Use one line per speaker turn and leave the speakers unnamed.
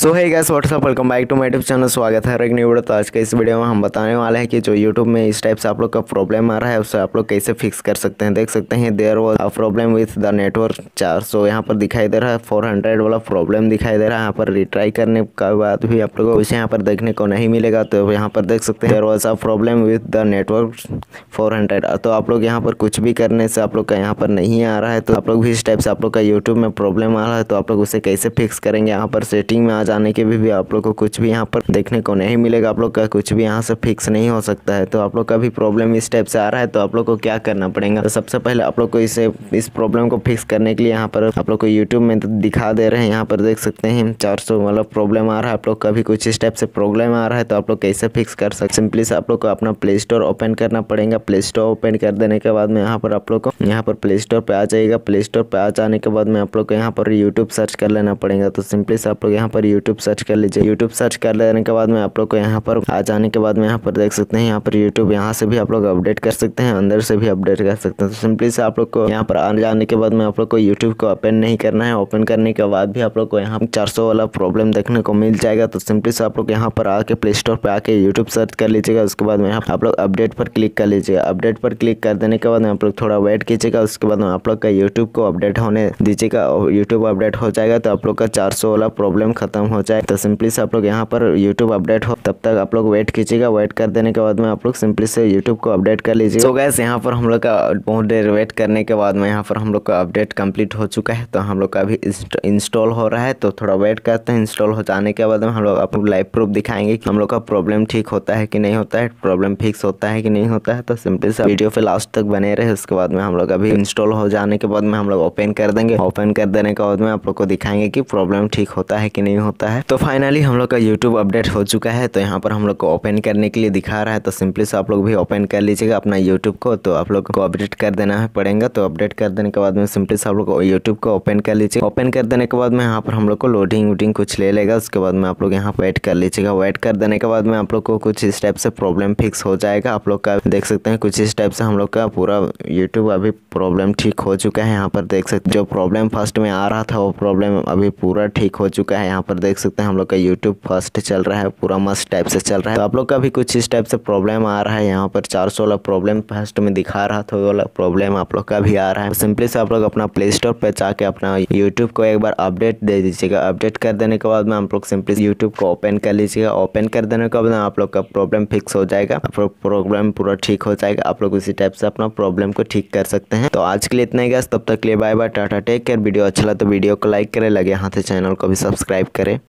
So hi guys what's up welcome back to my YouTube channel स्वागत है एक new video तो आज के इस वीडियो में हम बताने वाले हैं कि जो यूट्यूब में इस टाइप से आप लोग का प्रॉब्लम आ रहा है, उसे आप लोग कैसे फिक्स कर सकते हैं? देख सकते हैं there was problem with the network चार सो यहाँ पर दिखाई दे रहा है फोर हंड्रेड वाला प्रॉब्लम दिखाई दे रहा है। यहाँ पर रिट्राई करने के बाद भी आप लोगों को इसे यहाँ पर देखने को नहीं मिलेगा। तो यहाँ पर देख सकते हैं there was a problem with the network four hundred तो आप लोग यहाँ पर कुछ भी करने से आप लोग का यहाँ पर नहीं आ रहा है। तो आप लोग भी इस टाइप से आप लोग का यूट्यूब में प्रॉब्लम आ रहा है तो आप लोग उसे कैसे फिक्स करेंगे? यहाँ पर सेटिंग में आ जाने के भी, भी आप लोग को कुछ भी यहाँ पर देखने को नहीं मिलेगा आप लोग का कुछ भी यहाँ से फिक्स नहीं हो सकता है तो आप लोग का भी प्रॉब्लम इस टाइप से आ रहा है तो आप लोग को क्या करना पड़ेगा तो सबसे पहले आप लोग को इसे इस प्रॉब्लम को फिक्स करने के लिए यहाँ पर आप लोग को यूट्यूब में तो दिखा दे रहे हैं यहाँ पर देख सकते हैं चार वाला प्रॉब्लम आ रहा है आप लोग का भी कुछ इस टाइप से प्रॉब्लम आ रहा है तो आप लोग कैसे फिक्स कर सकते सिंपली से आप लोग को अपना प्ले स्टोर ओपन करना पड़ेगा प्ले स्टोर ओपन कर देने के बाद में यहाँ पर आप लोग को यहाँ पर प्ले स्टोर पे आ जाएगा प्ले स्टोर पे आ जाने के बाद में आप लोग को यहाँ पर यूट्यूब सर्च कर लेना पड़ेगा तो सिंपली से आप लोग यहाँ पर यूट्यूब सर्च कर लीजिए यूट्यूब सर्च कर लेने के बाद में आप लोग को यहाँ पर आ जाने के बाद में यहाँ पर देख सकते हैं यहाँ पर यूट्यूब यहाँ से भी आप लोग अपडेट कर सकते हैं अंदर से भी अपडेट कर सकते हैं तो सिंपली से आप लोग को यहाँ पर आ जाने के बाद में आप लोग को यूट्यूब को ओपन नहीं करना है ओपन करने के बाद भी आप लोग को यहाँ चार वाला प्रॉब्लम देखने को मिल जाएगा तो सिंपली से आप लोग यहाँ पर आके प्ले स्टोर पर आके यूट्यूब सर्च कर लीजिएगा उसके बाद में आप लोग अपडेट पर क्लिक कर लीजिएगा अपडेट पर क्लिक कर देने के बाद में आप लोग थोड़ा वेट कीजिएगा उसके बाद में आप लोग का यूट्यूब को अपडेट होने दीजिएगा यूट्यूब अपडेट हो जाएगा तो आप लोग का चार वाला प्रॉब्लम खत्म हो जाए। तो सिंपली से आप लोग यहाँ पर यूट्यूब अपडेट हो, तब तक आप लोग वेट कीजिएगा। वेट कर देने के बाद में आप लोग सिंपली से यूट्यूब को अपडेट कर लीजिए तो गैस यहाँ पर हम लोग का बहुत देर वेट करने के बाद में यहाँ पर हम लोग का अपडेट कंप्लीट हो चुका है। तो हम लोग का अभी इंस्टॉल हो रहा है। तो थोड़ा वेट करते हैं। इंस्टॉल हो जाने के बाद में हम लोग आपको लाइव प्रूफ दिखाएँगे कि हम लोग का प्रॉब्लम ठीक होता है कि नहीं होता है। प्रॉब्लम फिक्स होता है कि नहीं होता है। तो सिंपली से वीडियो पे लास्ट तक बने रहे। उसके बाद में हम लोग अभी इंस्टॉल हो जाने के बाद में हम लोग ओपन कर देंगे। ओपन कर देने के बाद में आप लोग को दिखाएँगे कि प्रॉब्लम ठीक होता है कि नहीं होता है। तो फाइनली हम लोग का यूट्यूब अपडेट हो चुका है तो यहाँ पर हम लोग को ओपन करने के लिए दिखा रहा है तो सिंपली से आप लोग भी ओपन कर लीजिएगा अपना यूट्यूब को तो आप लोग को अपडेट कर देना पड़ेगा। तो अपडेट कर देने के बाद में सिंपली से आप लोग यूट्यूब को ओपन कर लीजिए ओपन कर देने के बाद में यहाँ पर हम लोग को लोडिंग वोडिंग कुछ ले लेगा, उसके बाद में आप लोग यहाँ वेट कर लीजिएगा। वेट कर देने के बाद में आप लोग को कुछ इस टाइप से प्रॉब्लम फिक्स हो जाएगा। आप लोग का देख सकते हैं कुछ इस टाइप से हम लोग का पूरा यूट्यूब अभी प्रॉब्लम ठीक हो चुका है। यहाँ पर देख सकते जो प्रॉब्लम फ़र्स्ट में आ रहा था, वो प्रॉब्लम अभी पूरा ठीक हो चुका है। यहाँ पर देख सकते हैं, हम लोग का यूट्यूब फ़र्स्ट चल रहा है, पूरा मस्त टाइप से चल रहा है। तो आप लोग का भी कुछ इस टाइप से प्रॉब्लम आ रहा है? यहाँ पर चार सौ वाला प्रॉब्लम फ़र्स्ट में दिखा रहा था वाला प्रॉब्लम आप लोग का भी आ रहा है। सिंपली से आप लोग अपना प्ले स्टोर पर जाके अपना यूट्यूब को एक बार अपडेट दे दीजिएगा। अपडेट कर देने के बाद में आप लोग सिंपली यूट्यूब को ओपन कर लीजिएगा। ओपन कर देने के बाद आप लोग का प्रॉब्लम फिक्स हो जाएगा। आप लोग प्रॉब्लम पूरा ठीक हो जाएगा। आप लोग उसी टाइप से अपना प्रॉब्लम को ठीक कर सकते हैं। तो आज के लिए इतना ही गैस तब तक के लिए bye bye tata take care video अच्छा लगा तो वीडियो को लाइक करें। लगे हाथ चैनल को भी सब्सक्राइब करें।